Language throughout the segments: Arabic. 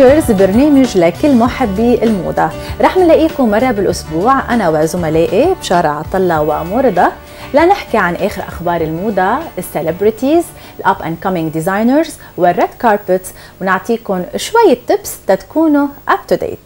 Hangers برنامج لكل محبي الموضة. رح نلاقيكم مرة بالأسبوع أنا وزملائي بشارة عطلة ومرضى لنحكي عن آخر أخبار الموضة ال celebrities ال up and coming designers وال red carpets ونعطيكم شوية tips تتكونوا up to date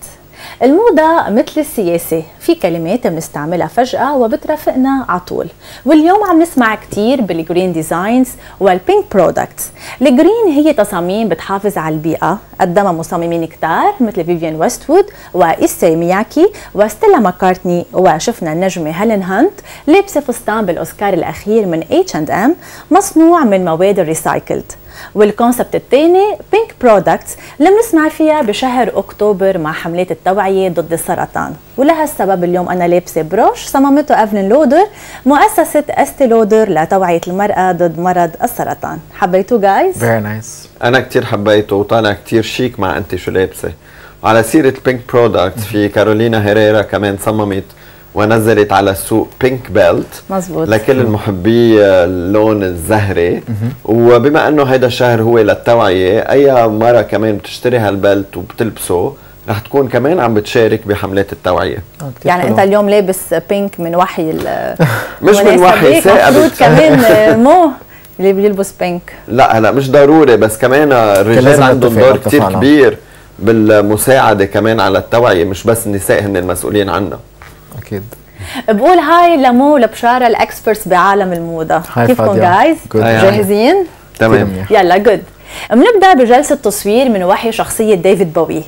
الموضة مثل السياسة في كلمات بنستعملها فجأة وبترافقنا على طول واليوم عم نسمع كتير بال green designs وال pink products ال green هي تصاميم بتحافظ على البيئة قدمها مصممين كتار مثل فيفيان ويستوود وإيسي مياكي وستيلا ماكارتني. وشفنا النجمة هيلين هانت لابسة فستان بالأوسكار الأخير من H&M مصنوع من مواد ال recycled وال concept الثاني pink products اللي بنسمع فيها بشهر أكتوبر مع حملات التوعية ضد السرطان. ولهالسبب اليوم أنا لابسة بروش صممته ايفلين لودر مؤسسة إستي لودر لتوعية المرأة ضد مرض السرطان. حبيتوه guys very nice أنا كتير حبيته وطالع كتير شيك مع انت شو لابسة. وعلى سيرة pink products في كارولينا هيريرا كمان صممت ونزلت على السوق pink belt مزبوط. لكل المحبي اللون الزهري. وبما أنه هيدا الشهر هو للتوعية أي مرة كمان بتشتري هال belt وبتلبسه رح تكون كمان عم بتشارك بحملات التوعية. آه، يعني حلو. انت اليوم لابس pink من وحي ال- مش من وحي ثاقبت كمان آه، مو؟ اللي بيلبس pink لا هلا مش ضروري بس كمان الرجال لازم عندهم دور كتير اتفقنا. كبير بالمساعدة كمان على التوعية مش بس النساء هن المسؤولين عنها. أكيد. بقول hi لمو لبشارة ال experts بعالم الموضة. hi كيفكم. guys. hi. جاهزين؟ تمام. يلا good بنبدأ بجلسة تصوير من وحي شخصية ديفيد بوي.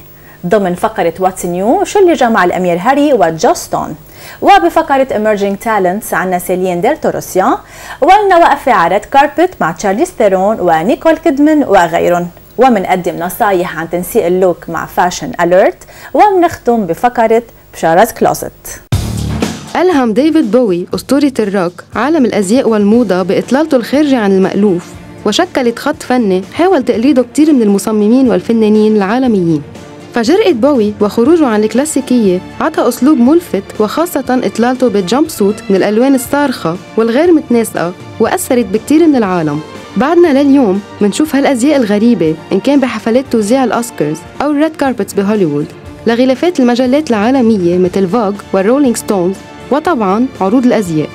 ضمن فقرة what's new شو اللي جمع الأمير هاري وجاستون؟ وبفقرة Emerging Talents عنا سيلين ديل تورسيان. ولنا وقفة على red carpet مع تشارليز ثيرون ونيكول كيدمان وغيرهم ومنقدم نصايح عن تنسيق ال look مع fashion alert ومنختم بفقرة Bechara's closet ألهم ديفيد بوي أسطورة الروك عالم الأزياء والموضة بإطلالته الخارجة عن المألوف وشكلت خط فني حاول تقليده كتير من المصممين والفنانين العالميين. فجرأة بوي وخروجه عن الكلاسيكية عطى أسلوب ملفت وخاصة إطلالته بال jumpsuit من الألوان الصارخة والغير متناسقة وأثرت بكتير من العالم. بعدنا لليوم منشوف هالأزياء الغريبة إن كان بحفلات توزيع الأوسكارز أو ال red carpets بهوليوود. لغلافات المجلات العالمية مثل فوغ والرولينج ستونز وطبعا عروض الأزياء.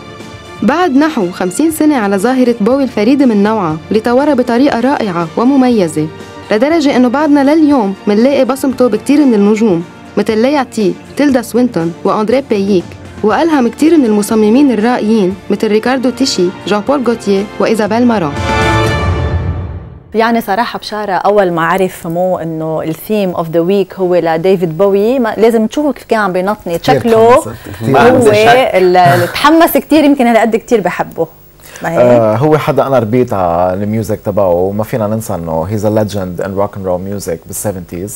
بعد نحو 50 سنة على ظاهرة بوي الفريدة من نوعها اللي طورها بطريقة رائعة ومميزة لدرجة إنه بعدنا لليوم منلاقي بصمته بكتير من النجوم مثل ليا تي، تيلدا سوينتون وأندري بييك وألهم كتير من المصممين الرائعين مثل ريكاردو تيشي، جان بول جوتيه وإيزابيل ماران يعني صراحة بشارة أول ما عرف مو إنه ال theme of the week هو لديفيد بوي ما لازم تشوفوا كيف كان عم بينطني شكله هو تحمس كتير يمكن هالقد كتير بحبه؟ آه هو حدا أنا ربيت على ال music تبعه وما فينا ننسى إنه he's a legend in rock and roll music بال 70s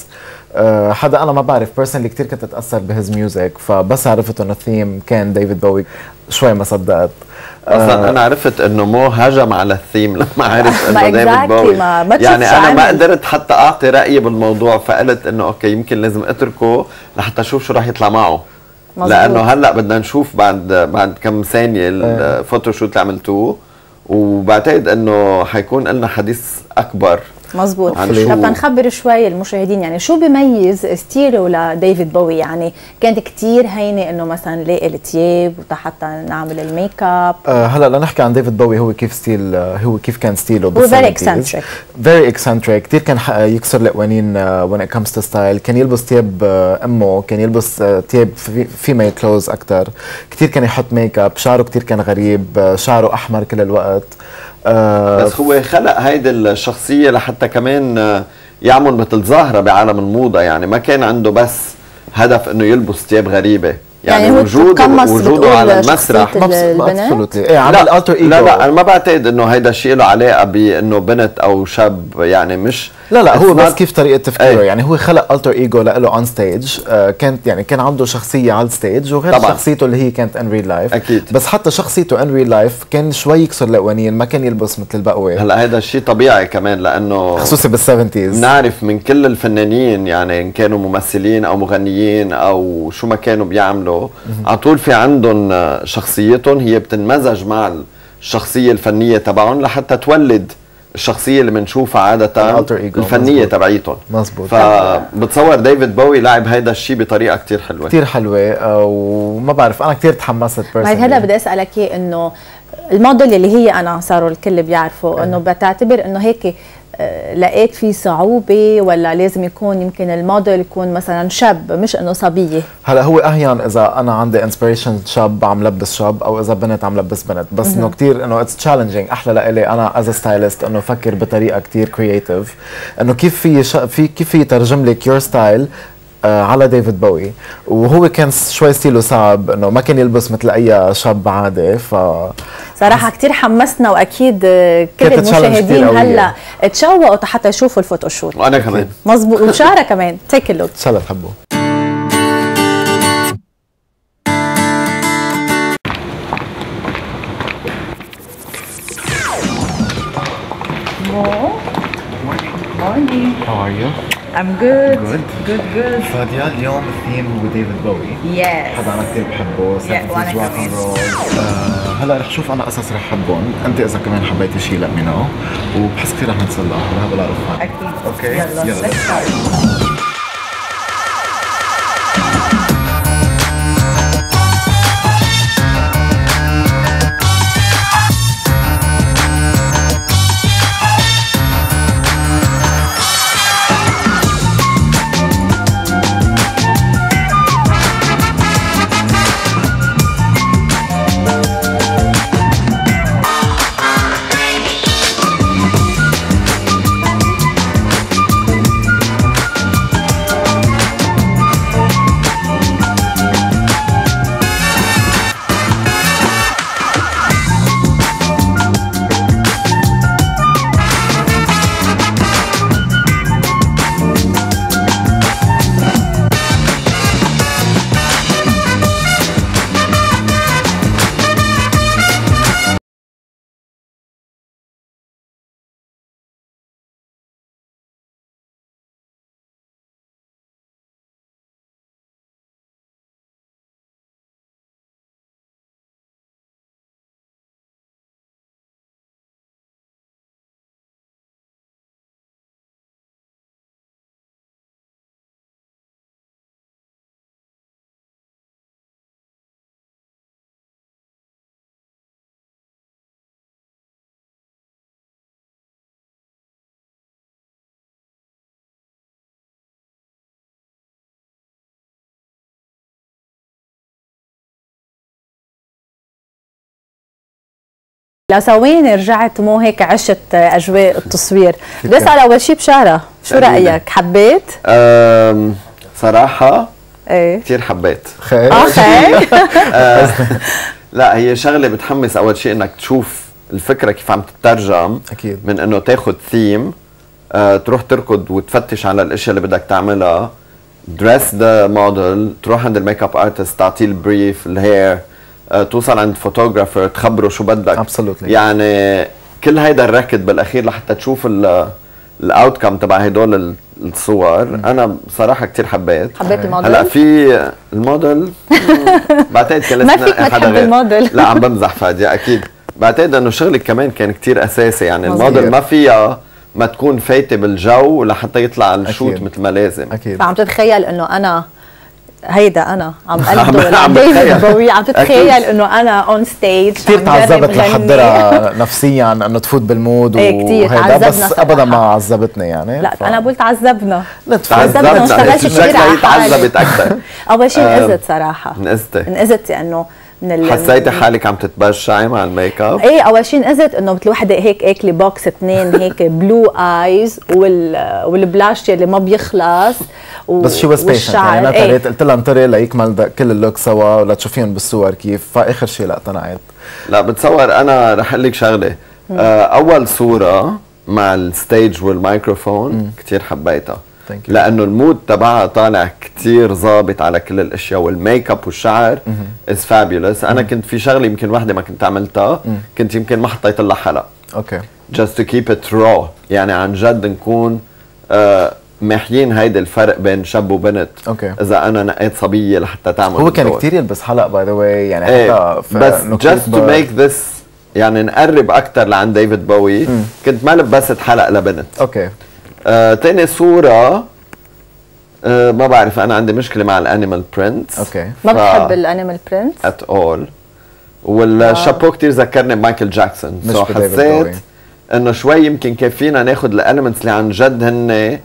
آه حدا أنا ما بعرف personally كثير كنت أتأثر ب his music فبس عرفت إنه الثيم كان ديفيد بوي شوي ما صدقت. أصلا أنا عرفت إنه مو هجم على الثيم لما عرفت ما إنه ديفيد بوي ما- ما يعني أنا ما عامل. قدرت حتى أعطي رأيي بالموضوع فقلت إنه okay يمكن لازم أتركه لحتى أشوف شو راح يطلع معه. مظبوط. لأنه هلأ بدنا نشوف بعد بعد كم ثانية ال photoshoot اللي عملتوه وبعتقد إنه حيكون لنا حديث أكبر مزبوط طب نخبر شوي المشاهدين يعني شو بيميز style ه لديفيد بوي؟ يعني كانت كتير هينة إنه مثلا نلاقي التياب وحتى نعمل الميك أب. آه هلا لنحكي عن ديفيد بوي هو كيف style آه هو كيف كان style ه هو very eccentric. very eccentric كثير كان ح- يكسر القوانين when it comes to style كان يلبس ثياب آه أمه كان يلبس آه ثياب female clothes أكثر كثير كان يحط ميك اب شعره كثير كان غريب. آه شعره أحمر كل الوقت. آه بس هو خلق هيدي الشخصية لحتى كمان آه، يعمل مثل ظاهره بعالم الموضة. يعني ما كان عنده بس هدف إنه يلبس ثياب غريبة. يعني, يعني وجوده وجوده على المسرح. absolutely. إيه عمل alter ego لا لا أنا ما بعتقد إنه هيدا الشيء له علاقة بإنه بنت أو شاب. يعني مش لا لا هو بس كيف طريقة تفكيره إيه. يعني هو خلق alter ego له on stage آه كانت يعني كان عنده شخصية على ال stage وغير طبعاً. شخصيته اللي هي كانت in real life أكيد. بس حتى شخصيته in real life كان شوي يكسر القوانين ما كان يلبس مثل البقوه هلا هيدا الشيء طبيعي كمان لأنه خصوصي بال seventies بنعرف من كل الفنانين يعني إن كانوا ممثلين أو مغنيين أو شو ما كانوا بيعملوا على طول في عندهم شخصيتهم هي بتنمزج مع الشخصية الفنية تبعهم لحتى تولد الشخصية اللي بنشوفها عادة الفنية. تبعيتهم. مزبوط فبتصور ديفيد بوي لعب هيدا الشيء بطريقة كتير حلوة. كثير حلوة آه، وما بعرف أنا كثير تحمست بعد personally. هذا بدي أسألك اياه إنه الموديل اللي هي أنا صاروا الكل بيعرفوا إنه بتعتبر إنه هيك لقيت في صعوبة ولا لازم يكون يمكن الموديل يكون مثلا شاب مش إنه صبية؟ هلا هو أحيانا إذا أنا عندي inspiration شاب عم لبس شاب أو إذا بنت عم لبس بنت. بس إنه كثير إنه it's challenging أحلى لإلي أنا as stylist إنه أفكر بطريقة كثير creative إنه كيف في شا في كيف في يترجم لك your style على ديفيد بوي. وهو كان شوي style ه صعب إنه ما كان يلبس مثل أي شاب عادي ف صراحة كتير حمسنا وأكيد آه، كل المشاهدين. هلأ تشوقوا حتى يشوفوا ال photoshoot. وأنا كمان. مزبوط وبشارة كمان. take a look ان شاء الله تحبوا How are you? I'm good. Good. good good. فاديا اليوم الثيم هو ديفيد بوي yes. حدا أنا كثير بحبه. Yeah, وأنا 70s rock and roll كمان. آه، هلا رح شوف أنا قصص رح حبهم. أنت إذا كمان حبيتي شيء let me know. وبحس كثير رح نتسلى. هذا بلا رفقة أكيد. okay يلا يلا. لو ثواني رجعت مو هيك عشت أجواء التصوير. بدي اسال اول شيء بشارة. شو. رأيك؟ حبيت؟ أم، صراحة إيه. كثير حبيت. خير. أخي لا هي شغلة بتحمس أول شيء إنك تشوف الفكرة كيف عم تترجم. أكيد. من إنه تاخذ ثيم آه تروح تركض وتفتش على الأشياء اللي بدك تعملها. dress the model تروح عند ال makeup artist تعطيه ال brief ال hair توصل عند photographer تخبره شو بدك Absolutely. يعني كل هيدا الركض بالأخير لحتى تشوف ال outcome تبع هدول ال- الصور أنا بصراحة كثير حبيت حبيت الموديل؟ هلأ في الموديل بعتقد كان لازم ما فيك ما حدا تحب غير. الموديل. لا عم بمزح فادية أكيد بعتقد إنه شغلك كمان كان كتير أساسي يعني. الموديل ما فيها ما تكون فايتة بالجو لحتى يطلع ال shoot أكيد. مثل ما لازم أكيد فعم تتخيل إنه أنا هيدا أنا عم قلده عم بتخيل. بوي عم تتخيل أكيد. إنه أنا اون ستيج كثير تعذبت لحضرها نفسيا إنه تفوت بالمود كتير، وهيدا تعذبنا بس صراحة. ابدا ما عذبتني يعني لا أنا قلت عذبنا نتفاهم. تعذبنا واشتغلت كتير شكلها على حالي. تعذبت أكثر أول شيء آه، انقذت صراحة انقذتي انقذت انه من ال حسيتي حالك عم تتبشعي مع الميك أب؟ إيه أول شيء انقذت إنه مثل وحدة هيك اكلي بوكس اثنين هيك بلو ايز وال وال blush اللي ما بيخلص و... بس she was patient يعني أنا إيه. قلت لها انطري ليكمل كل ال look سوا ولتشوفيهم بالصور كيف؟ فآخر شيء لا اقتنعت لا بتصور أنا رح أقول لك شغلة. آه، أول صورة مع ال stage والميكروفون كثير حبيتها. لأنه ال mood تبعها طالع كثير ظابط على كل الأشياء والميك اب والشعر is fabulous أنا كنت في شغلة يمكن وحدة ما كنت عملتها كنت يمكن ما حطيت لها حلق Okay. Just to keep it raw. يعني عن جد نكون آه محيين هيدا الفرق بين شاب وبنت. Okay. إذا أنا نقيت صبية لحتى تعمل هو كان. كثير يلبس حلق by the way يعني إيه حتى بس to كليب- make this يعني نقرب أكثر لعند ديفيد بوي كنت ما لبست حلق لبنت. أوكي. تاني صورة آه ما بعرف أنا عندي مشكلة مع ال animal print okay. ما بتحب ال animal print at all وال chapeau كتير ذكرني بمايكل جاكسون. مش حسيت. إنه شوي يمكن كان فينا ناخذ ال elements اللي عن جد هن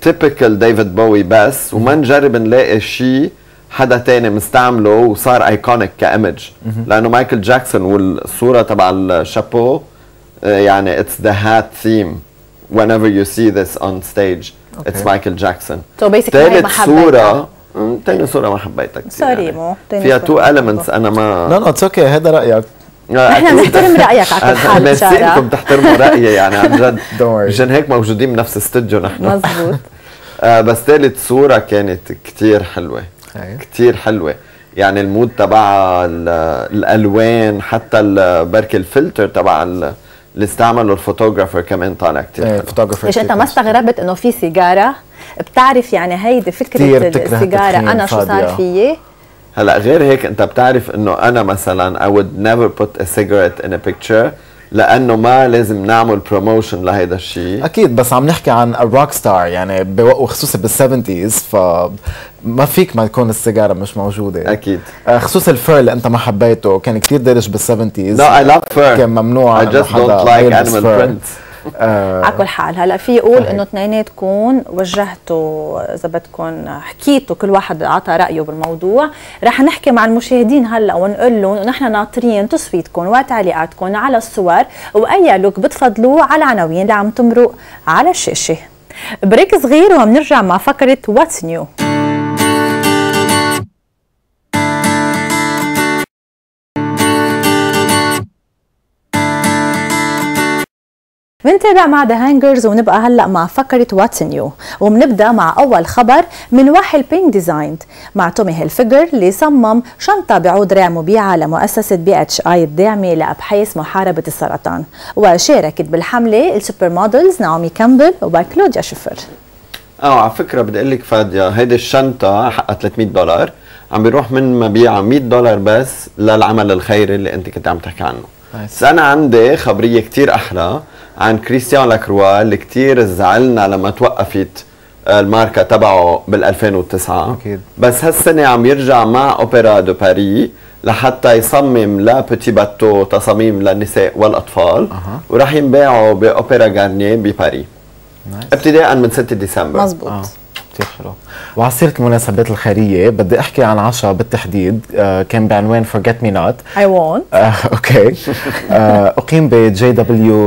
typical ديفيد بوي بس وما نجرب نلاقي شيء حدا تاني مستعمله وصار iconic ك image. لأنه مايكل جاكسون والصورة تبع الشابو آه، يعني it's the hat theme whenever you see this on stage it's Okay. So basically هي ثالث ما حبيتها صورة مم، تاني صورة ما حبيتها كثير sorry مو، تاني فيها تو elements. أنا ما لا لا it's okay هذا رأيك. نحن بنحترم رأيك على كل حال بشارة. ناسينكم تحترموا رأيي يعني عن جد. مشان هيك موجودين بنفس استوديو نحن. مزبوط آه بس ثالث صورة كانت كتير حلوة. أي. كتير حلوة. يعني ال mood تبعها ال- الألوان حتى بركي الفلتر تبع ال- اللي استعمله ال photographer كمان طالع كتير إيه حلو. photographer ليش أنت ما استغربت إنه في سيجارة؟ بتعرف يعني هيدي فكرة السيجارة أنا شو صار. فيي؟ هلا غير هيك أنت بتعرف إنه أنا مثلا I would never put a cigarette in a picture لأنه ما لازم نعمل promotion لهيدا الشيء. أكيد بس عم نحكي عن ال rock star يعني وخصوصا بال seventies فما فيك ما تكون السيجارة مش موجودة. أكيد. آه، خصوصا ال fur اللي أنت ما حبيته كان كتير دارج بال seventies No I love fur. كان ممنوع I إنه just حدا don't ما آه، على كل حال. هلا في يقول. إنه اثنيناتكم وجهتوا إذا بدكم حكيتوا كل واحد اعطى رأيه بالموضوع. رح نحكي مع المشاهدين هلا ونقول لهم نحن ناطرين تصويتكم وتعليقاتكم على الصور وأي look بتفضلوه على العناوين اللي عم تمرق على الشاشة. Break صغير وبنرجع مع فقرة What's New بنتابع مع The Hangers ونبقى هلأ مع فقرة What's New وبنبدا مع أول خبر من وحي ال pink designed مع تومي هيلفيجر اللي صمم شنطه بعود ريع مبيعه لمؤسسه BHI الداعمة لأبحاث محاربة السرطان. وشاركت بالحملة ال super models نعومي كامبل وكلوديا شفر آه على فكرة بدي أقول لك فادية هيدي الشنطة حقها 300 دولار عم بيروح من مبيعها 100 دولار بس للعمل الخيري اللي أنت كنت عم تحكي عنه. بس أنا عندي خبرية كتير أحلى عن كريستيان لاكروا اللي كتير زعلنا لما توقفت الماركة تبعه بال 2009 أكيد. بس هالسنة عم يرجع مع Opéra de Paris لحتى يصمم ل Petit Bateau تصاميم للنساء والأطفال أها. وراح ينباعوا بأوبرا غارنيه بباري ابتداء من 6 ديسمبر مزبوط آه. كثير حلو. وعلى سيرة المناسبات الخيرية بدي أحكي عن عشاء بالتحديد. آه كان بعنوان Forget Me Not. Event Okay. آه، أقيم ب JW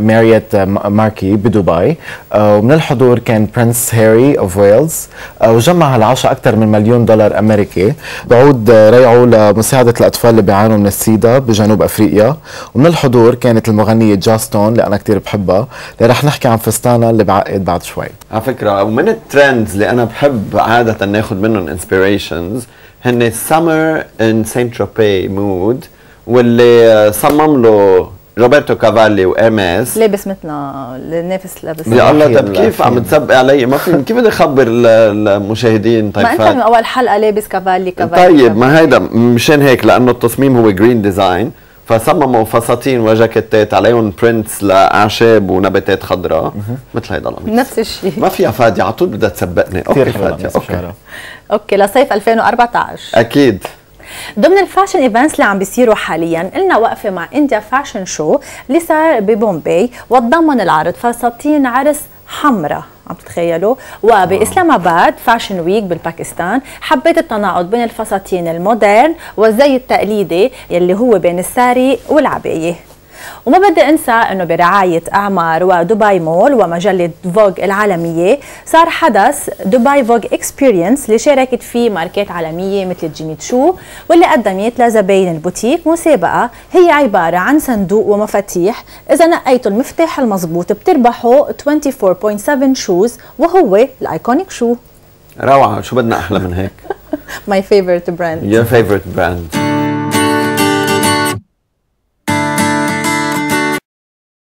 Marriott Marquis بدبي. آه، ومن الحضور كان Prince Harry of Wales آه، وجمع هالعشاء أكثر من مليون دولار أمريكي. بعود آه، ريعه لمساعدة الأطفال اللي بيعانوا من السيدا بجنوب أفريقيا. ومن الحضور كانت المغنية جوس ستون اللي أنا كثير بحبها. اللي رح نحكي عن فستانها اللي بعقد بعد شوي. على فكرة ومن ال trends اللي أنا بحب عادة ناخد منهم inspirations هن summer in Saint-Tropez mood واللي صمم له روبرتو كافالي وإرميس لابس مثلنا النافس لابس يا الله طب كيف عم. تسبق علي ما في كيف بدي أخبر ال- المشاهدين طيب ما أنت من. أول حلقة لابس كافالي كافالي طيب كافالي. ما هيدا مشان هيك لأنه التصميم هو green design فصمموا فساتين وجاكيتات عليهم prints لاعشاب ونباتات خضراء. مثل هيدا القميص. نفس الشيء. ما فيها فادية على طول بدها تسبقني. كثير okay الناس okay. Okay لصيف 2014 أكيد. ضمن ال fashion events اللي عم بيصيروا حاليا قلنا وقفة مع India Fashion Show اللي صار ببومبي وتضمن العرض فساتين عرس حمراء. عم تتخيلوا؟ وبإسلام آباد Fashion Week بالباكستان حبيت التناقض بين الفساتين ال modern والزي التقليدي يلي هو بين الساري والعبايه وما بدي أنسى إنه برعاية إعمار ودبي مول ومجلة فوغ العالمية صار حدث دبي Vogue Experience اللي شاركت فيه ماركات عالمية مثل جيمي تشو واللي قدمت لزباين البوتيك مسابقة. هي عبارة عن صندوق ومفاتيح. إذا نقيتوا المفتاح المضبوط بتربحوا 24.7 shoes وهو ال iconic shoe. روعة. شو بدنا أحلى من هيك؟ My favorite brand your favorite brand.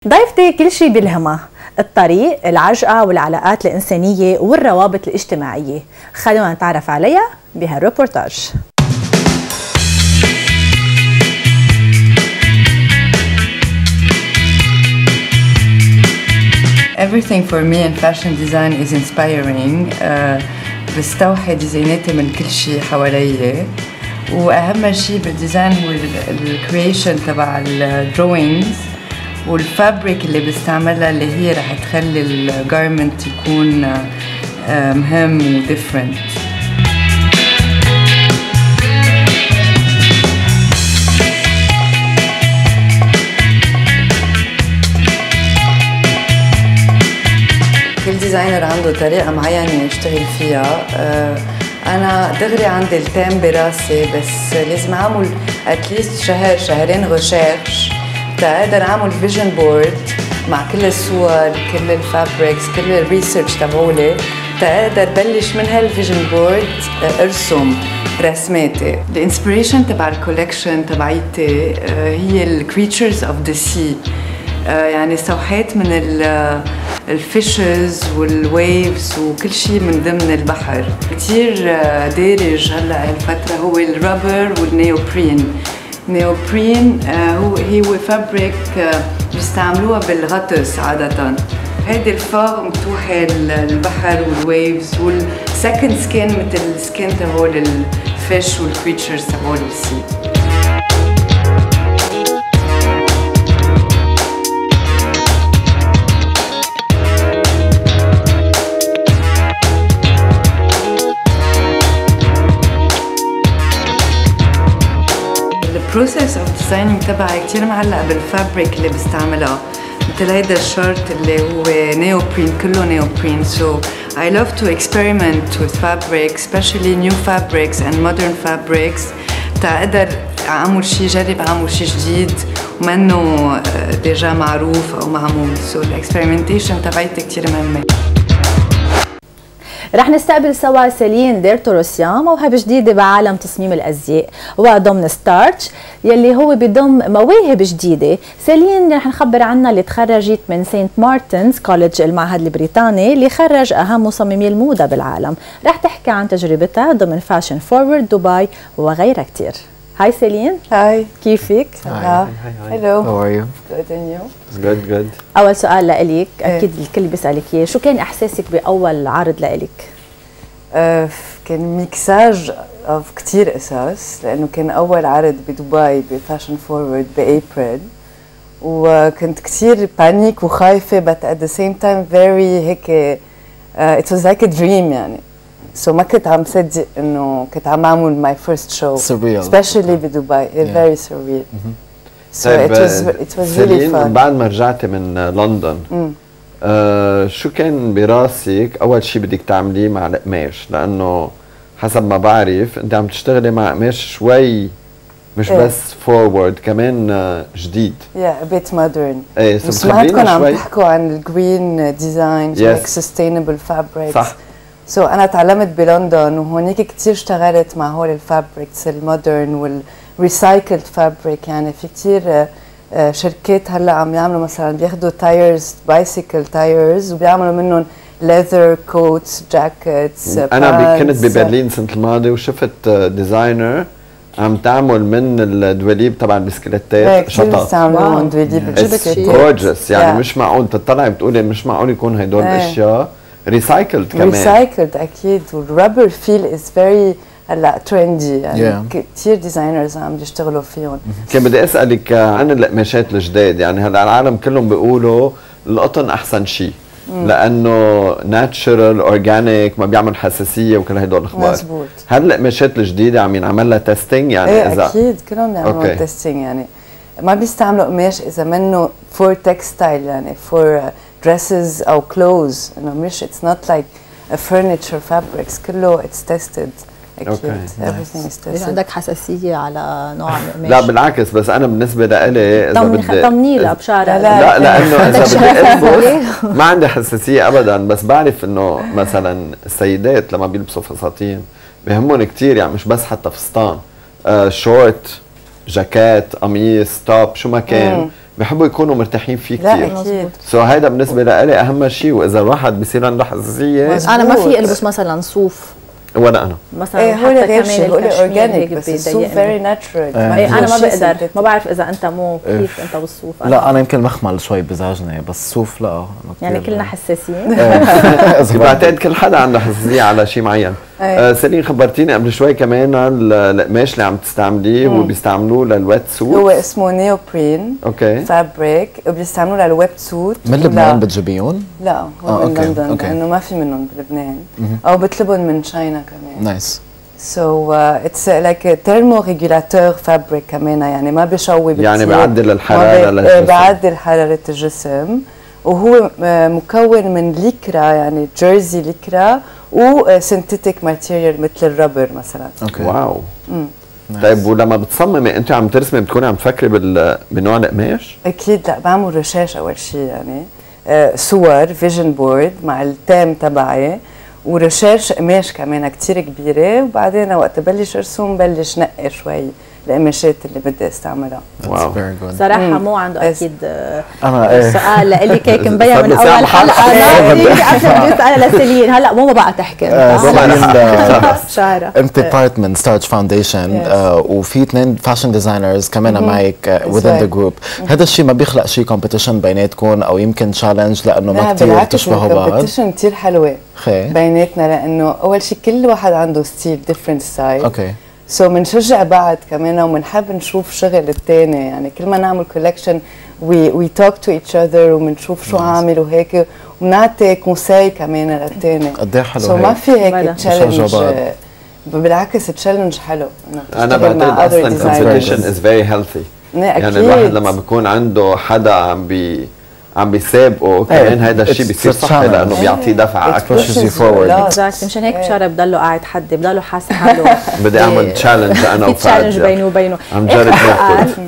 ضيفتي كل شيء بيلهمها الطريق العجقة والعلاقات الإنسانية والروابط الاجتماعية. خلونا نتعرف عليها بهال reportage. Everything for me in fashion design is inspiring. Uh, بستوحي ديزايناتي من كل شيء حواليا. وأهم شيء بال design هو ال creation تبع ال drawings وال fabric اللي بستعملها اللي هي رح تخلي ال garment يكون آه، مهم و different كل designer عنده طريقة معينة يشتغل فيها. آه، أنا دغري عندي التام براسي بس لازم أعمل at least شهر شهرين research تقدر أعمل vision board مع كل الصور كل ال fabrics كل ال research تبعولي. تقدر بلش من هال vision board آه، أرسم رسماتي. ال inspiration تبع ال collection تبعيتي آه، هي ال creatures of the sea يعني استوحيت من ال fishes وال waves وكل شيء من ضمن البحر. كثير آه، دارج هلأ هالفترة هو ال rubber وال neoprene neoprene آه، هو هو fabric آه، بيستعملوها بالغطس عادة. هيدي ال vague مفتوحة البحر وال waves وال second skin مثل ال skin تبعول ال fish وال creatures تبعول ال sea. ال process of designing تبعي كثير معلق بال fabric اللي بستعملها مثل هيدا الشورت اللي هو نيوبرين كله neoprene so I love to experiment with fabric especially new fabrics and modern fabrics. تقدر أعمل شيء جرب أعمل شيء جديد. ومنه déjà معروف أو معمول. So ال experimentation تبعيتي كثير مهمة. رح نستقبل سوا سيلين ديرتوروسيان موهبة جديدة بعالم تصميم الأزياء وضمن Starch يلي هو بضم مواهب جديدة. سيلين رح نخبر عنها اللي تخرجت من Saint Martins College المعهد البريطاني اللي خرج أهم مصممي الموضة بالعالم. رح تحكي عن تجربتها ضمن Fashion Forward دبي وغيرها كتير. Hi سيلين. Hi. كيفك؟ Hi. Hello How are you? Good and you? Good good أول سؤال لإلك إيه. أكيد الكل بيسألك إياه. شو كان إحساسك بأول عرض لإلك؟ آه، كان mixage of كتير قصص لأنه كان أول عرض بدبي ب Fashion Forward بابريل وكنت كتير panic وخايفة but at the same time very هيك it was like a dream يعني. so ما كنت عم صدق إنه كنت عم أعمل my first show Surreal. especially بدبي. Very surreal. So طيب it was it was really fun. بعد ما رجعتي من لندن. آه شو كان براسك؟ أول شيء بدك تعمليه مع القماش لأنه حسب ما بعرف أنت عم تشتغلي مع قماش شوي مش إيه. بس forward كمان آه، جديد. A bit modern. إيه خبرينا عم تحكوا عن ال green design like sustainable fabrics. صح. so أنا تعلمت بلندن وهونيك كثير اشتغلت مع هول ال fabrics ال modern وال recycled fabric يعني في كثير شركات هلأ عم يعملوا مثلا بياخذوا tires bicycle tires وبيعملوا منهم leather coats jackets أنا كنت ببرلين السنة الماضية وشفت designer عم تعمل من الدواليب تبع البسكليتات كثير شنط بيستعملوهم. دواليب gorgeous. يعني Yeah. مش معقول. تطلعي بتقولي مش معقول يكون هدول إيه. الاشياء recycled كمان. recycled أكيد. وال rubber feel is very هلا trendy يعني Yeah. كثير designers عم بيشتغلوا فيهم. كان بدي أسألك عن القماشات الجداد يعني هلأ العالم كلهم بيقولوا القطن أحسن شيء لأنه natural organic ما بيعمل حساسية وكل هدول الأخبار. مزبوط. هل القماشات الجديدة عم ينعمل لها testing يعني إيه اذا أكيد كلهم بيعملوا. testing يعني ما بيستعملوا قماش إذا منه for textile يعني for dresses أو clothes إنه مش it's not like furniture fabrics كله it's tested أكيد. عندك حساسية على نوع من القماش لا بالعكس بس أنا بالنسبة لإلي إذا طمني بدي طمني لها بشارع. لا، لا لأنه إذا بدي ألبس؟ ما عندي حساسية ابدا بس بعرف إنه مثلا السيدات لما بيلبسوا فساتين بهمهم كثير يعني مش بس حتى فستان. آه شورت جاكيت قميص توب شو ما كان مم. بحبوا يكونوا مرتاحين فيه لا كثير أكيد. so هيدا بالنسبة لإلي أهم شيء وإذا الواحد بصير عنده حساسية. أنا ما في ألبس مثلا صوف. ولا أنا. مثلا إيه هو غير هو organic بس الصوف بيضايقني. very natural أنا ما بقدر ما بعرف إذا أنت مو كيف أنت بالصوف لا أنا يمكن مخمل شوي بزعجني بس صوف لا أنا يعني كلنا حساسين. إذا بعتقد كل حدا عنده حساسية على شيء معين. أيه. آه سيلين خبرتيني قبل شوي كمان القماش اللي عم تستعمليه هو بيستعملوه لل wet suit هو اسمه neoprene okay fabric وبيستعملوه لل wet suit من لبنان بتجيبيهم؟ لا هو آه، من okay، لندن okay. لأنه ما في منهم بلبنان أو بطلبهم من تشاينا كمان nice so it's like thermo regulator fabric كمان يعني ما بيشوي كتير يعني بيعدل بي- للجسم. بيعدل حرارة الجسم وهو آه، مكون من lycra يعني jersey lycra و synthetic material مثل ال rubber مثلا. okay. wow. طيب ولما بتصممي أنت عم ترسمي بتكوني عم تفكري بال... بنوع القماش؟ أكيد لا بعمل recherche أول شيء يعني. آه، صور vision board مع ال thème تبعي و recherche قماش كمان كتير كبيرة وبعدين وقت بلش أرسم بلش نقي شوي. القماشات اللي بدي استعملها. صراحة مم. مو عنده بس- أكيد آه، أنا إيه. سؤال. لإلي هيك مبين من أول حلقة. لا بدي أسألها لسيلين هلأ مو بقى تحكي. آه، آه، انت part من Starch Foundation. وفي اثنين fashion designers كمان معك That's within the right. group. هذا الشيء ما بيخلق شيء competition بيناتكم أو يمكن challenge لأنه ما لا كثير بالعكس تشبهوا بعض. ال competition كثير حلوة خي. بيناتنا لأنه أول شيء كل واحد عنده style different style okay so بنشجع بعض كمان وبنحب نشوف شغل الثاني يعني كل ما نعمل collection we we talk to each other وبنشوف شو عامل وهيك وبنعطي conseils كمان للثاني قد إيه حلو so ما هيك. في هيك. challenge. بالعكس challenge حلو أنا بعتقد أصلا competition is very healthy إيه، يعني. الواحد لما بيكون عنده حدا عم بي عم بيسابقه كمان هذا الشيء It's بيصير challenge. لأنه بيعطيه دفعه أكثر lot. بالضبط مشان هيك إيه. بشارة بضله قاعد حدي بضله حاسس حاله بدي أعمل challenge أنا في challenge بيني وبينه عم جرب.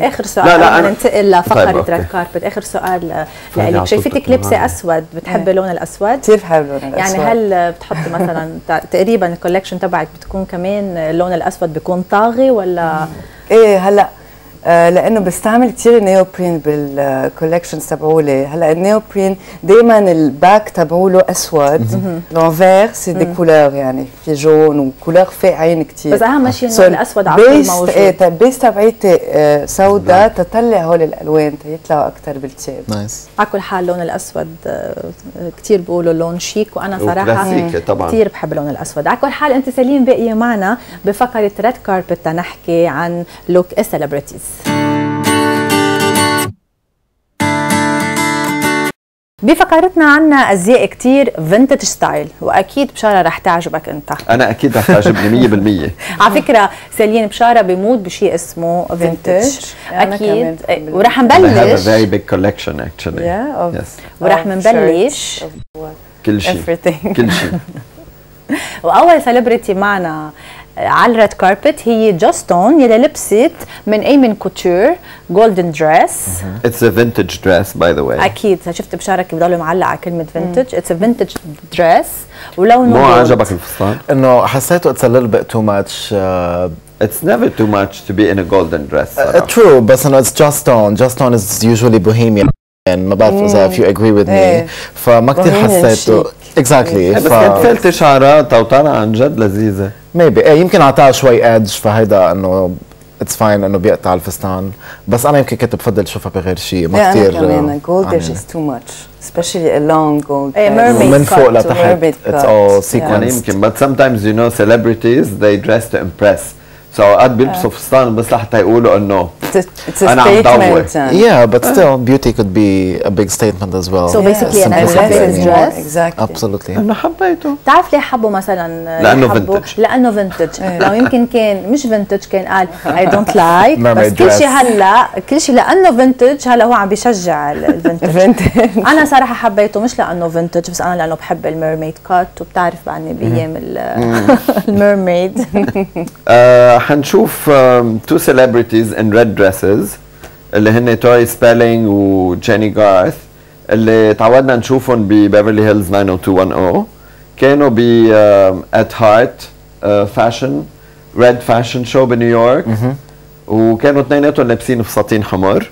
آخر سؤال لا، لا، ننتقل لفقرة طيب،. red carpet آخر سؤال على شايفتك لابسه معنا. أسود بتحبي اللون الأسود كثير حلو لون يعني الأسود. هل بتحطي مثلا تقريبا ال collection تبعك بتكون كمان اللون الأسود بيكون طاغي ولا إيه هلأ لأنه بستعمل كثير neoprene بال collections تبعولي. هلأ النيوبرين دائما ال back تبعوله أسود. l'envers c'est des couleurs يعني في jaune و couleur فاقعين كثير بس أهم شيء إنه الأسود على طول موجود. إيه ال base تبعيتي آه سوداء تطلع هول الألوان تيطلعوا أكثر بالثياب nice. على كل حال اللون الأسود كثير بيقولوا لون شيك وأنا صراحة كثير بحب اللون الأسود. على كل حال أنت سيلين باقيه معنا بفقرة red carpet تنحكي عن look ال celebrities بفقرتنا عنا أزياء كتير vintage style وأكيد بشارة رح تعجبك أنت. أنا أكيد رح تعجبني 100% على فكرة سيلين بشارة بموت بشيء اسمه vintage أكيد. a نبلش. ورح of منبلش shirts, of what- كل شيء. كل شيء. وأول celebrity معنا على ال red carpet هي Joss Stone يلي لبست من ايمن couture golden dress It's a vintage dress by the way. أكيد شفت بشارة بضله معلق على كلمة vintage it's vintage dress ولونه مو. عجبك الفستان؟ إنه حسيته اتس little bit too much uh, It's never too much to be in a golden dress uh, صراحة. true بس إنه it's Joss Stone. Joss Stone is usually bohemian. ما بعرف اذا if you agree with me. فما كثير حسيته. chic. exactly. بس ف كانت فلتة شعراتها وطالعة عن جد لذيذة. maybe إيه eh, يمكن اعطاها شوي edge فهيدا إنه it's fine إنه بيقطع الفستان. بس أنا يمكن كنت بفضل أشوفها بغير شيء ما كثير أنا كمان. gold it's too much especially a long gold من فوق لتحت. it's all sequins يمكن بس sometimes you know celebrities they dress to impress اوقات بيلبسوا فستان بس لحتى يقولوا إنه أنا عم دور. yeah but still beauty could be a big statement as well. So basically حبيت thing. ال dress. exactly. absolutely. إنه حبيته. بتعرف ليه حبوا مثلا لأنه حبوا- vintage. لأنه vintage لو يمكن كان مش vintage كان قال I don't like بس كل شيء dress. هلأ كل شيء لأنه vintage هلأ هو عم بيشجع ال vintage Vintage. أنا صراحة حبيته مش لأنه vintage بس أنا لأنه بحب ال mermaid cut وبتعرف بعدني بأيام ال mermaid حنشوف تو celebrities in red dresses اللي هن توري سبيلينج وجيني جارث اللي تعودنا نشوفهم ببيفرلي هيلز 90210 كانوا ب at heart fashion red fashion show بنيويورك وكانوا اثنيناتهم لابسين فساتين حمر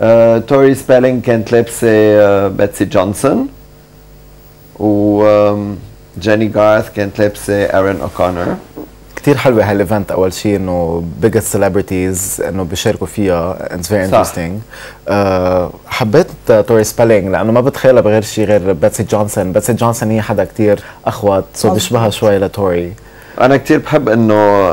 آه توري سبيلينج كانت لابسة آه بيتسي جونسون و جيني جارث كانت لابسة ايرين اوكونر كثير حلوة هال event. أول شيء إنه biggest celebrities إنه بيشاركوا فيها it's very صح. interesting حبيت توري سبيلينج لأنه ما بتخيلها بغير شيء غير باتسي جونسون باتسي جونسون هي حدا كثير أخوات so بيشبهها شوي لتوري أنا كتير بحب إنه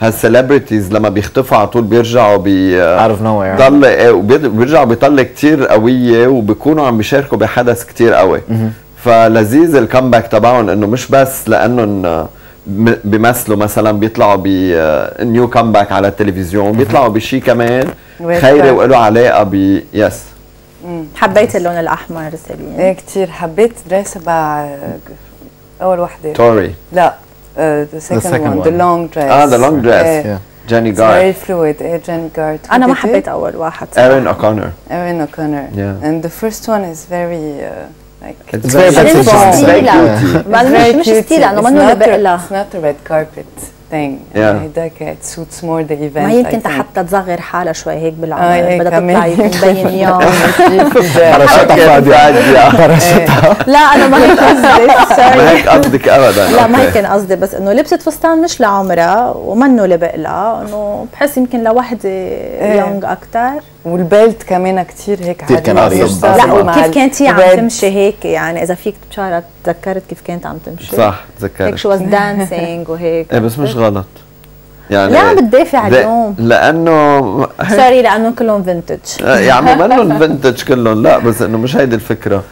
هال celebrities لما بيختفوا على طول بيرجعوا بي out of nowhere. طلع إيه، وبيد- بيرجعوا بطلة كتير قوية وبيكونوا عم بيشاركوا بحدث كتير قوي. فلذيذ ال comeback تبعهم إنه مش بس لأنه بيمثلوا مثلا بيطلعوا ب new comeback على التلفزيون بيطلعوا بشيء كمان خيري. وله علاقة ب yes حبيت اللون الأحمر سيلين. إيه كثير حبيت. dress تبع أول وحده توري لا the second, second one, one. the long dress. آه the long dress. جيني جارث fluid. إيه جيني جارث أنا ما حبيت أول واحد. ايرين اوكونر Yeah. and the first one is very uh, like It's very Very ما very مش مش cutesy. ستيلة انه It's منه not a- لها It's not a red carpet thing. Yeah. هيداك it suits more the event ما يمكن think. حتى تصغر حالها شوي هيك بالعمر هيك بدها كمان. تطلع يكون مبين يوم فراشتها فاضيه فراشتها لا أنا ما هيك قصدي. ما هيك قصدك ابدا. لا ما. هيك كان قصدي. بس إنه لبست فستان مش لعمرها ومنه لبق لها. إنه بحس يمكن لوحدة young أكثر وال belt كمان كثير هيك كتير كان عريض. لا وكيف كانت هي عم. تمشي هيك؟ يعني إذا فيك بشارة تذكرت كيف كانت عم تمشي؟ صح هيك تذكرت. she was dancing وهيك. إيه بس مش غلط. يعني لا عم بتدافع اليوم. لأنه sorry لأنه كلهم vintage يا عمي منهم vintage كلهم لا بس إنه مش هيدي الفكرة.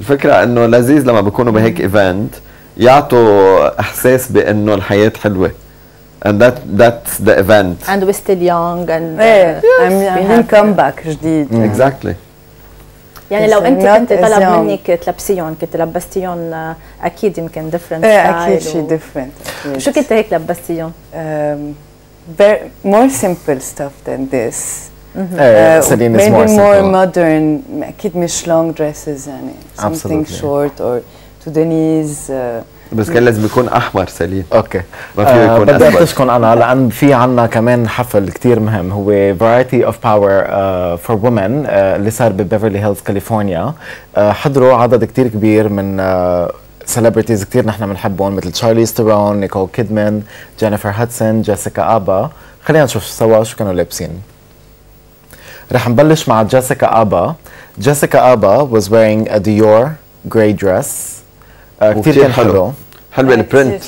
الفكرة إنه لذيذ لما بيكونوا بهيك event يعطوا إحساس بإنه الحياة حلوة. and that that's the event and we still young and ايه uh, عم- we عاملين have- كمباك جديد exactly يعني لو Yes, انت not كنت as طلب young. منك تلبسيهم كنت لبستيهم آه، اكيد يمكن different ايه style اكيد شيء و- ديفرنت شو كنت هيك لبستيهم؟ um, very, more simple stuff than this. ايه Uh, سيلين از maybe مور more سمبل modern أكيد مش long dresses يعني something Absolutely. short or to the knees uh, بس كان لازم يكون أحمر سليم. أوكي. ما فيه يكون بدي أسود. انتقلكم أنا لأن في عنا كمان حفل كتير مهم. هو Variety of Power uh, for Women uh, اللي صار ببيفرلي هيلز كاليفورنيا. uh, حضروا عدد كتير كبير من celebrities كتير نحن بنحبهم مثل تشارليز ثيرون نيكول كيدمان جينيفر هادسون جيسيكا ألبا خلينا نشوف سوا شو كانوا لابسين. رح نبلش مع جيسيكا ألبا جيسيكا ابا was wearing a Dior gray dress. كتير وكتير كان حلو. حلو حلوة البرنت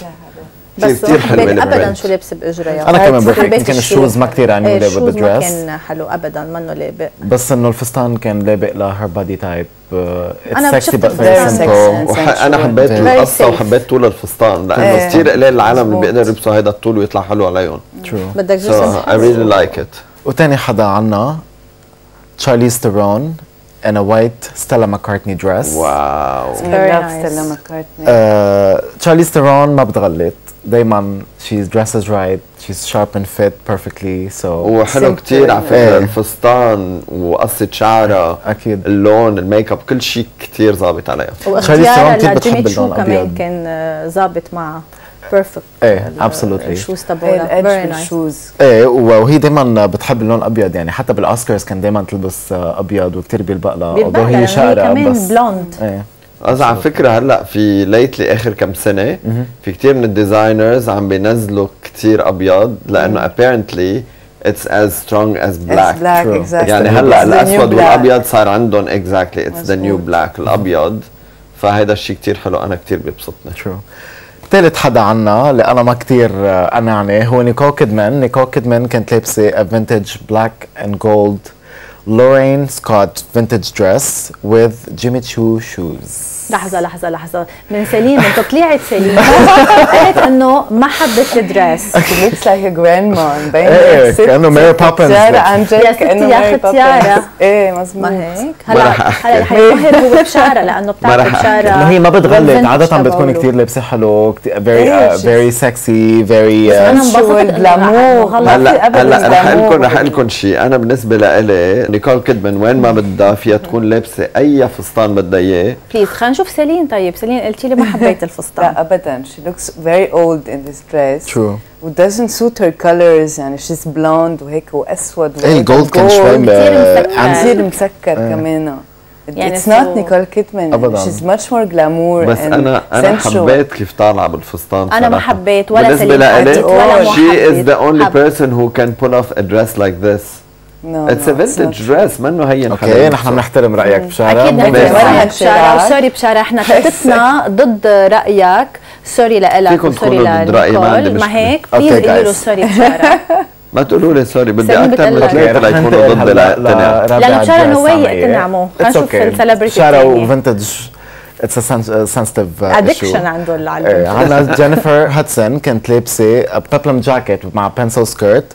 بس كتير ما حلوة حبيت ابدا البرنت. شو لابسه باجريها أنا كمان حبيت بحب. يمكن الشوز. ما كتير عنيوا إيه، لابق الشوز ما بالدرس. كان حلو ابدا منه لابق بس إنه الفستان كان لابق لهر بادي تايب اتس سكسي بس. أنا حبيت القصة. وحبيت طول الفستان لأنه إيه. كثير قليل العالم اللي. بيقدر يلبسوا هيدا الطول ويطلع حلو عليهم ترو بدك جسم I really like it وتاني حدا عنا تشارلي ستيرون in a white Stella McCartney dress. واو I Very love nice. Stella McCartney. Uh, تشارلي ستيرون ما بتغلط دايما she's dresses right. She's sharp and fit perfectly so. وحلو Simple. كتير على فكره إيه. الفستان وقصه شعرها أكيد اللون الميك اب كل شيء كتير ظابط عليها شارلي ستيرون واختيارها كتير لجيمي بتحب تشو اللون كمان الأبيض. كان آه، ظابط معها perfect إيه، absolutely. ال shoes إيه ال edge very nice بال shoes إيه وهي دايما بتحب اللون الأبيض يعني حتى بالاوسكارز كان دايما تلبس آه، أبيض وكتير بيلبق لها بيلبق although لها هي شقرة كمان بس. blonde إيه. قصدي على فكرة هلأ في lately آخر كم سنة في كتير من ال designers عم بينزلوا كتير أبيض لأنه apparently it's as strong as It's black. black True. exactly. يعني هلأ الأسود. والأبيض صار عندهم exactly it's the new مظبوط. black الأبيض فهيدا الشيء كتير حلو أنا كتير بيبسطني. ترو ثالث حدا عنا اللي أنا ما كتير آه، قنعني هو نيكول كيدمان. نيكول كيدمان كانت لابسة vintage black and gold Lorraine Scott vintage dress with Jimmy Choo shoes. لحظة لحظة لحظة من سليم انت طلعت سليم قالت إنه ما حبت الدريس looks like a grandma مبين إيه، ست- كأنه ماري ست بوبنز تيارة بس. عن جد يا ستي كأنه يا ماري. بوبنز. إيه مزبوط ما هيك ما هلا. هلا حيظهر هو بشعرها لأنه ما بتعرف. بشعرها انه هي ما بتغلط عادة بتكون. كتير لابسة حلو كتير very إيه، uh, she's- very sexy very أنا uh, انبسطت شو إنه ال glamour غلط. ما في هلا هلا رح أقول. لكم رح أقول لكم شيء أنا بالنسبة لإلي نيكول كيدمان وين ما بدها فيها تكون لابسة أي فستان بدها إياه please خلينا نشوف سليم طيب سليم قلتي لي ما حبيت الفستان لا ابدا she looks very old in this dress true و doesn't suit her colors يعني she's blonde وهيك وأسود إيه ال gold كان شوي كتير مسكر. عن- كثير مسكر كمان يعني It's not so- Nicole Kidman. أبداً. She's much more glamour بس and أنا أنا sensual. حبيت كيف طالعة بالفستان أنا ما صراحة. حبيت ولا بالنسبة سليم لإلي حبيت ولا مو she is حبيت. the only حب. person who can pull no, it's vintage not. dress. منه هي أوكي نحن بنحترم رأيك. بشارع أكيد بنحترم بس- وسوري بشارع إحنا خطتنا ضد رأيك. سوري لك فيكم وسوري تكونوا ضد رأيي، ما عندي لنيكول ما. هيك؟ بليز قولوا له. سوري بشارع ما تقولوا لي سوري بدي أكثر من. ثلاثة ليكونوا ضد الاقتناع نويق عم تنعمه. It's خلينا نشوف شارع التانية. وفنتج اتس ا سنسيتيف ادكشن عنده البنت. عنا جينيفر هاتسون كانت لابسة بيبلم جاكيت مع بنسل سكيرت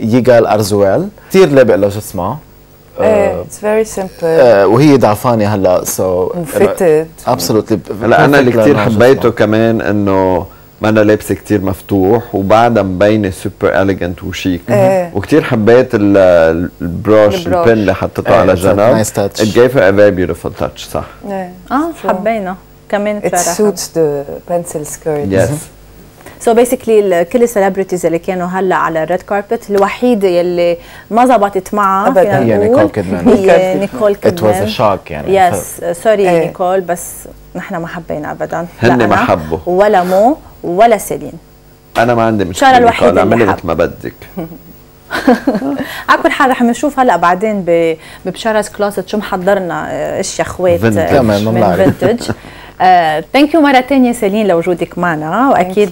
ييجال أرزويل. كثير لابق لجسمها إيه it's very simple. آه، وهي ضعفانة هلا سو وفيتد ابسولوتلي هلا أنا اللي كثير حبيته كمان إنه ما أنا لابسة كثير مفتوح وبعدها مبينة سوبر اليجنت وشيك. إيه. وكثير حبيت ال- ال- البروش. البن اللي حطيته إيه، على a جنب. gave her a very beautiful touch صح. إيه. آه حبينا كمان it بشارع suits the pencil skirt. سو بيسكلي كل السليبرتيز اللي كانوا هلا على الريد كاربت الوحيده يلي ما زبطت معها. فينا هي نيكول كيدمان. هي نيكول ات واز ا كيدمان شوك يعني يس سوري إيه. نيكول بس نحن ما حبينا ابدا هن ما حبوا. ولا مو ولا سيلين أنا ما عندي مشكلة نيكول، اللي اعملي حب. مثل ما بدك على كل حال رح نشوف هلا بعدين ب- ببشارز كلوست شو محضرنا آه، إشياء خوات. آه، كمان ما من. فينتج ثانك يو مرة ثانية سيلين لوجودك معنا وأكيد.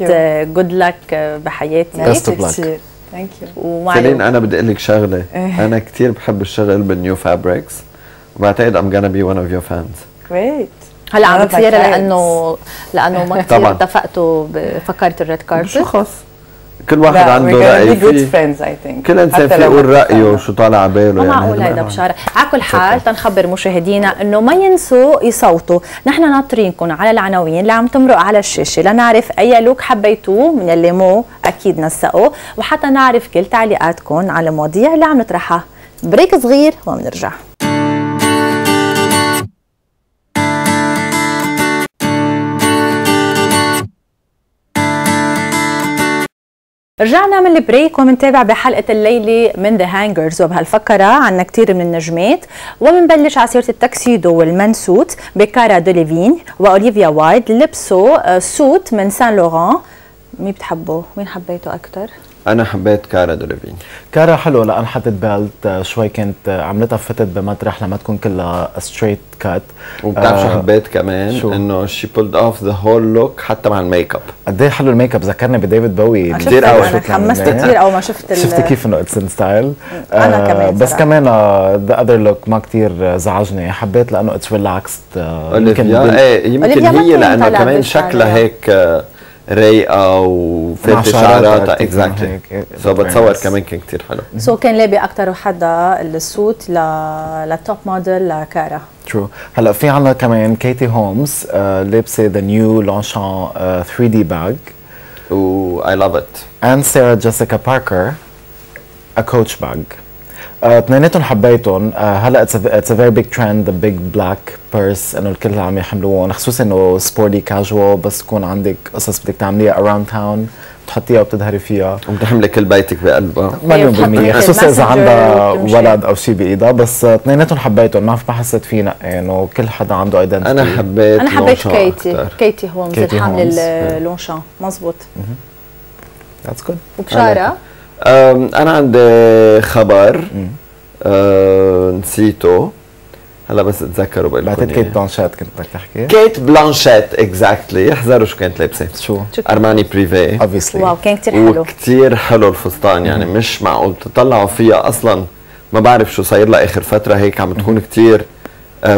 جود لك بحياتك of ميرسي luck. كثير ثانك يو سيلين أنا بدي أقول لك شغلة. أنا كثير بحب الشغل بالنيو فابريكس وبعتقد I'm gonna be one of your fans جريت هلا عم بتصير بتعرف. لأنه لأنه ما كثير. اتفقتوا بفكره الريد شو كاربت خص كل واحد عنده رأي good فيه. friends I think. كل انسان في يقول بتفهموا. وشو طالع باله يعني معقول هيدا بشارع على كل حال تنخبر مشاهدينا إنه ما ينسوا يصوتوا. نحن ناطرينكم على العناوين اللي عم تمرق على الشاشة لنعرف أي لوك حبيتوه من اللي مو أكيد نسقوا وحتى نعرف كل تعليقاتكم على المواضيع اللي عم نطرحها. بريك صغير وبنرجع. رجعنا من ال break ومنتابع بحلقة الليلة من The Hangers وبهالفقرة عنا كتير من النجمات وبنبلش على سيرة ال tuxedo وال men suit كارا دوليفين وأوليفيا وايد لبسوا آه، suit من سان لوران مين بتحبه؟ مين حبيته أكتر؟ أنا حبيت كارا دوليفين كارا حلو لأن حطت belt آه، شوي كانت آه، عملتها فتت بمطرح لما تكون كلها straight cut وبتعرف شو حبيت كمان شو؟ إنه شي bold of the whole look حتى مع ال make up قد إيه حلو الميك اب ذكرني بديفيد بوي شفت- قوي. أنا تحمست كثير أول ما شفت شفتي كيف إنه it's in style أنا كمان بس صراحة. كمان the other look ما كثير زعجني حبيت لأنه it's relaxed أوليفيا إيه يمكن هي لأنه كمان شكلها. هيك رايقه وفالتة شعراتها exactly. So بتصور. كمان كان كثير حلو. سو كان لابي أكتر وحدا ال suit ل... لل top model لكارا true هلا في عنا كمان كيتي هومز آه، لابسة the new لونشان 3 D bag و I love it and Sarah Jessica Parker a coach bag. آه، اثنيناتهم حبيتهم. آه، هلا it's a very big trend the big black purse انه الكل عم يحملوهم خصوصا إنه sporty casual بس يكون عندك قصص بدك تعمليها around town بتحطيها وبتظهري فيها. وبتحملي كل بيتك بقلبها مليون بالمية خصوصا إذا عندها. ولد أو شيء بإيدها بس اثنيناتهم حبيتهم ما ما حسيت في نقي انه كل حدا عنده identity أنا حبيت أنا حبيت لونشان كيتي. أكتر. كيتي هومز كيتي الحمل هومز. اللونشان مزبوط that's good وبشارة؟ أم، أنا عندي خبر. أه نسيته. هلا بس اتذكره بقول بعتت لكم كيت إياه. بلانشات كنت بدك تحكي. كيت بلانشيت exactly احذروا شو كانت لابسة. شو؟ أرماني بريفي obviously. Wow كان كتير حلو. وكتير حلو الفستان يعني مش معقول. تطلعوا فيها أصلا. ما بعرف شو صاير لها آخر فترة هيك عم تكون كتير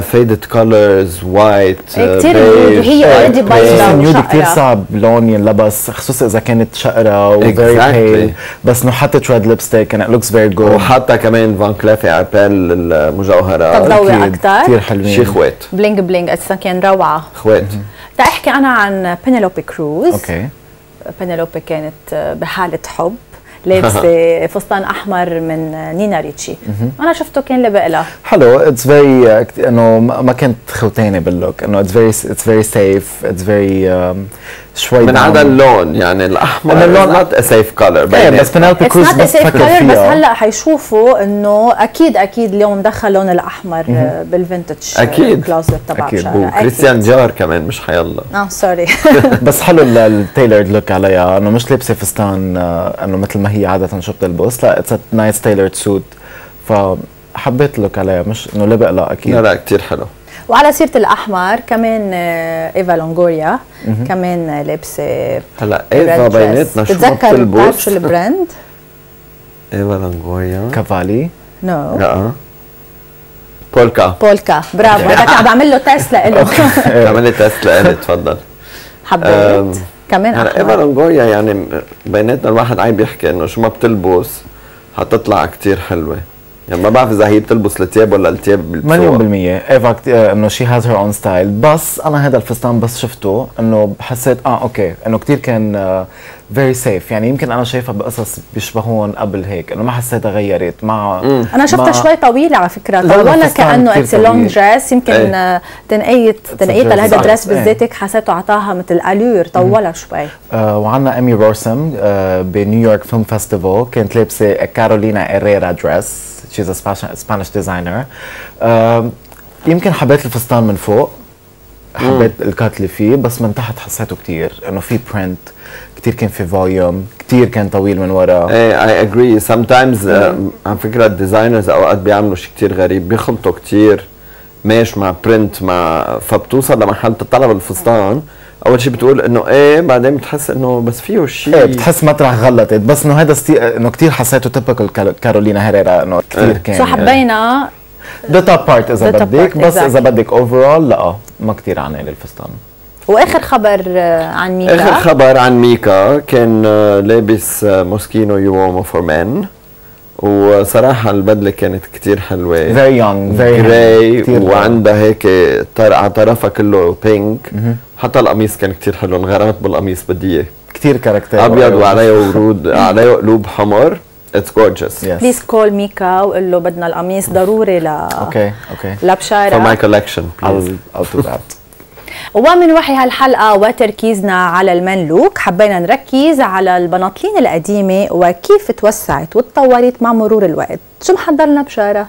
Faded colors white كتير nude. وهي. خصوصا ال nude وشقرة. كثير صعب لون ينلبس خصوصا إذا كانت شقرة و very Exactly. pale. بس إنه حطت red lipstick and it looks very good. وحتى كمان فان كليف عبال المجوهرات تضوي أكتر. كثير حلوين. شي خوات. bling bling أساسا كان روعة. خوات. تحكي أنا عن بينيلوبي كروز okay. بينيلوبي كانت بحالة حب. لابسه فستان أحمر من نينا ريتشي. أنا شفته كان لبق لها حلو it's very إنه ما كنت خوتانه بال look إنه it's very it's very safe it's very شوي من. عدا اللون يعني الأحمر. إنه اللون- not a safe color إيه بس بينيلوبي كروز بس فكر color هلأ حيشوفوا إنه أكيد أكيد اليوم دخل لون الأحمر بال vintage أكيد. closet تبع أكيد. بشارة. وكريستيان جار كمان مش حيلا. آه sorry بس حلو ال tailored look عليها. إنه مش لابسة فستان آه، إنه مثل ما هي عادة شو بتلبس لا it's nice tailored suit فحبيت ال look عليها مش إنه لبق لا أكيد. لا لا كثير حلو. وعلى سيرة الأحمر كمان آه، إيفا لونغوريا كمان آه، لابسه هلا إيفا. بيناتنا شو ما بتتذكر بتعرف بتلبس شو ال brand؟ إيفا لونغوريا كافالي. No لا. بولكا. بولكا. برافو. هذا كان بعمل له test لإله. كمان test لإلي تفضل. حبيت. كمان هلا ايفا احمر لونغوريا يعني بيناتنا الواحد عم بيحكي إنه شو ما بتلبس حتطلع كثير حلوة. يعني ما بعرف إذا هي بتلبس الثياب ولا الثياب مليون بالمية. إيفا آه، إنه شي has her own style بس أنا هذا الفستان بس شفته إنه حسيت آه okay إنه كثير كان very safe يعني يمكن أنا شايفها بقصص بيشبهون قبل هيك إنه ما حسيتها غيرت مع أنا شفتها ما- شوي طويلة على فكرة طولها كأنه it's long. dress يمكن إيه. تنقيت تنقيتها. لهذا صح. ال dress إيه. بالذات هيك حسيته اعطاها مثل الور طولها شوي آه وعنا ايمي روسم آه بنيويورك film festival كانت لابسة كارولينا هيريرا dress she's Spanish designer يمكن حبيت الفستان من فوق حبيت ال cut اللي فيه بس من تحت حسيته كتير إنه في print كتير كان في volume كتير كان طويل من ورا. إيه I agree sometimes على فكرة ال designers أوقات بيعملوا شيء كثير غريب بيخلطوا كثير قماش مع print مع فبتوصل لمحل تطلع بالفستان. أول شيء بتقول إنه إيه بعدين بتحس إنه بس فيه شيء. إيه بتحس مطرح غلطت. بس إنه هذا ستي... إنه كتير حسيته typical كارولينا هيريرا إنه كتير إيه. So كان. حبينا the top part إذا بدك بس إذا. بدك overall لا ما كتير عني للفستان وآخر خبر آه، عن ميكا؟ آخر خبر عن ميكا كان آه، لابس آه، موسكينو يومو for man وصراحة البدلة كانت كتير حلوة. Very young very gray كتير وعندها هيك طر على طرفها كله pink حتى القميص كان كتير حلو انغرمت بالقميص بدي إياه. كتير character أبيض وعليه ورود عليه قلوب حمر. it's gorgeous. Please call ميكا وقول له بدنا القميص ضروري ل أوكي أوكي فور ماي كولكشن I'll I'll do that. ومن وحي هالحلقة وتركيزنا على ال men look حبينا نركز على البناطلين القديمة وكيف توسعت وتطورت مع مرور الوقت شو محضر لنا بشارة؟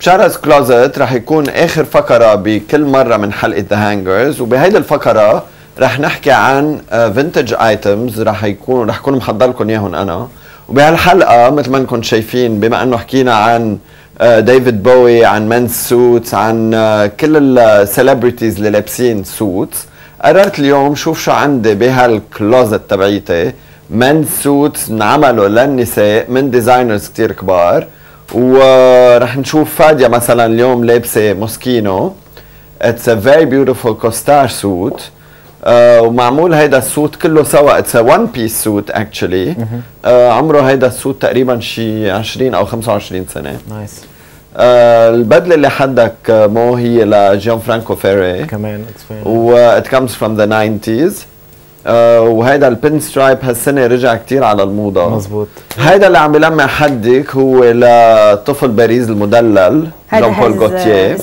Bechara's closet رح يكون آخر فقرة بكل مرة من حلقة The Hangers وبهيدي الفقرة رح نحكي عن vintage items رح يكون رح اكون محضر لكم إياهم أنا وبهالحلقة مثل ما أنكم شايفين بما أنه حكينا عن آه، ديفيد بوي عن men's suits عن آه، كل ال celebrities اللي لابسين suits قررت اليوم شوف شو عندي بهال closet تبعيتي. Men's suits انعملوا للنساء من designers كتير كبار. ورح نشوف فادية مثلا اليوم لابسة موسكينو It's a very beautiful couture suit uh, ومعمول هيدا ال suit كله سوا. One piece suit actually. uh, عمره هيدا ال suit تقريبا شي 20 أو 25 سنة. Nice uh, البدلة اللي حدك uh, مو هي لجيان فرانكو فيري كمان nice. و it comes from the 90s uh, وهيدا ال pinstripe هالسنة رجع كتير على الموضة. مزبوط هيدا اللي عم بلمع حدك هو لطفل باريس المدلل جون بول جوتيه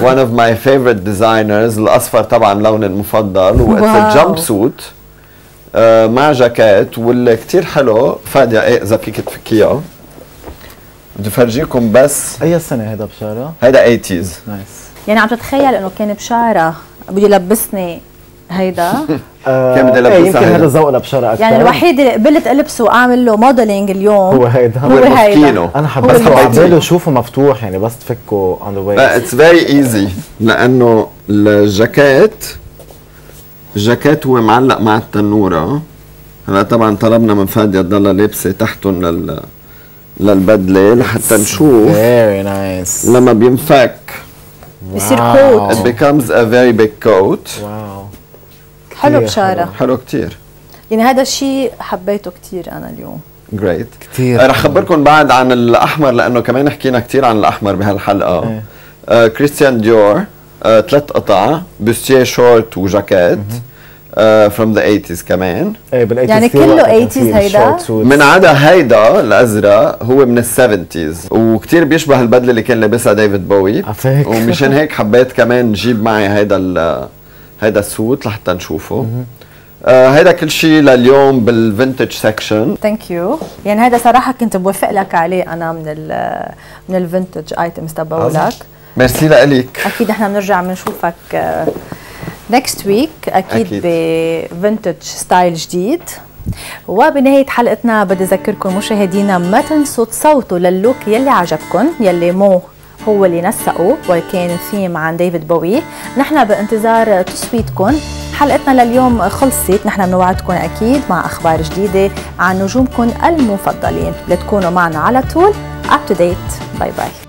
one of my favorite designers الأصفر طبعا لوني المفضل و it's a wow. jump suit آه، مع جاكيت واللي كتير حلو. فادية إيه إذا فيك تفكيها. بدي فرجيكم بس أي سنة هذا بشارة؟ هيدا 80s nice يعني عم تتخيل إنه كان بشارة بده يلبسني هيدا؟ كان بدي إيه، ألبسها يمكن هيدا. هذا ذوق لبشاره أكثر يعني الوحيد اللي قبلت ألبسه واعمل له modeling اليوم هو هيدا. هو هيدا. الموسكينو. أنا هو حبيت اللي على بدي. باله شوفه مفتوح يعني بس تفكه on the لا way it's very easy لأنه الجاكيت الجاكيت هو معلق مع التنورة. هلا طبعا طلبنا من فادية تضلها لابسة تحتهم لل للبدلة لحتى نشوف very nice. لما بينفك. it coat becomes a very big coat. wow حلو بشارة. حلو كتير. يعني هذا الشيء حبيته كتير أنا اليوم. جريت كتير رح أخبركم بعد عن الأحمر لأنه كمان حكينا كتير عن الأحمر بهالحلقة. إيه. آه كريستيان ديور آه ثلاث قطع bustier شورت وجاكيت from the 80s كمان. إيه بال يعني 80s كتير كله وقتها كان 80s في هيدا؟ من عدا هيدا الأزرق هو من ال seventies وكتير بيشبه البدلة اللي كان لابسها ديفيد بوي. ومشان هيك حبيت كمان نجيب معي هيدا ال- هيدا ال suit لحتى نشوفه. آه هيدا كل شيء لليوم بال vintage section thank you يعني هذا صراحة كنت بوافق لك عليه أنا من ال من ال vintage items تبعولك. ميرسي لك. أكيد نحن بنرجع بنشوفك next week أكيد أكيد. ب vintage style جديد. وبنهاية حلقتنا بدي أذكركم مشاهدينا ما تنسوا تصوتوا لل look يلي عجبكم يلي مو هو اللي نسقه وكان ثيم عن ديفيد بوي نحن بانتظار تصويتكم حلقتنا لليوم خلصت. نحن بنوعدكم أكيد مع أخبار جديدة عن نجومكم المفضلين. لتكونوا معنا على طول. Up to date. bye bye